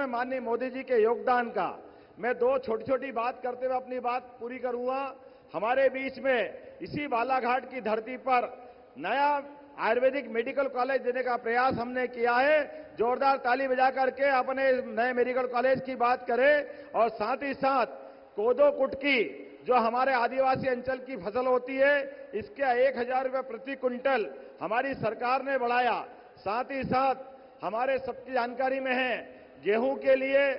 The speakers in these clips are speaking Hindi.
में माननीय मोदी जी के योगदान का। मैं दो छोटी छोटी बात करते हुए अपनी बात पूरी करूँगा। हमारे बीच में इसी बालाघाट की धरती पर नया आयुर्वेदिक मेडिकल कॉलेज देने का प्रयास हमने किया है। जोरदार ताली बजा करके अपने नए मेडिकल कॉलेज की बात करें और साथ ही साथ कोदो कुटकी जो हमारे आदिवासी अंचल की फ़सल होती है, इसके एक हज़ार रुपये प्रति क्विंटल हमारी सरकार ने बढ़ाया। साथ ही साथ हमारे सबकी जानकारी में है गेहूँ के लिए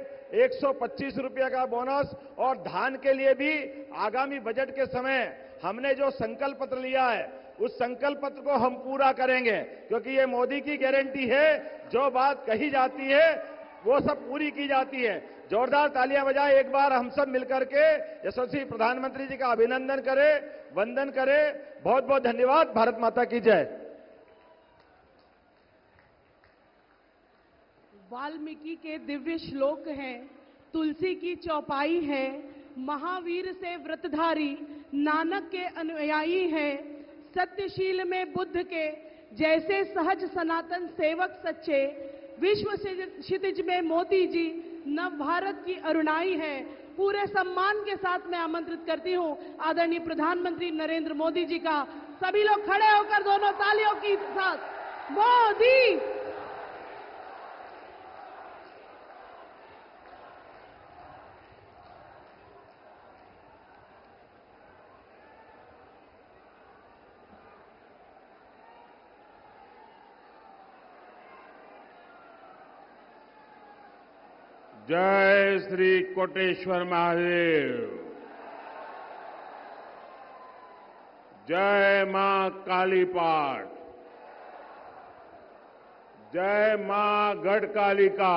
125 रुपये का बोनस और धान के लिए भी आगामी बजट के समय हमने जो संकल्प पत्र लिया है, उस संकल्प पत्र को हम पूरा करेंगे, क्योंकि ये मोदी की गारंटी है, जो बात कही जाती है, वो सब पूरी की जाती है। जोरदार तालियाँ बजाएँ, एक बार हम सब मिलकर के यशस्वी प्रधानमंत्री जी का अभिनंदन करें, वंदन करें। बहुत बहुत धन्यवाद, भारत माता की जय। वाल्मीकि के दिव्य श्लोक हैं, तुलसी की चौपाई है, महावीर से व्रतधारी नानक के अनुयायी हैं, सत्यशील में बुद्ध के जैसे सहज सनातन सेवक सच्चे, विश्व क्षितिज में मोदी जी, नव भारत की अरुणाई है। पूरे सम्मान के साथ मैं आमंत्रित करती हूँ आदरणीय प्रधानमंत्री नरेंद्र मोदी जी का। सभी लोग खड़े होकर दोनों तालियों के साथ। मोदी! जय श्री कोटेश्वर महादेव। जय माँ कालीपाट जय माँ गढ़कालिका।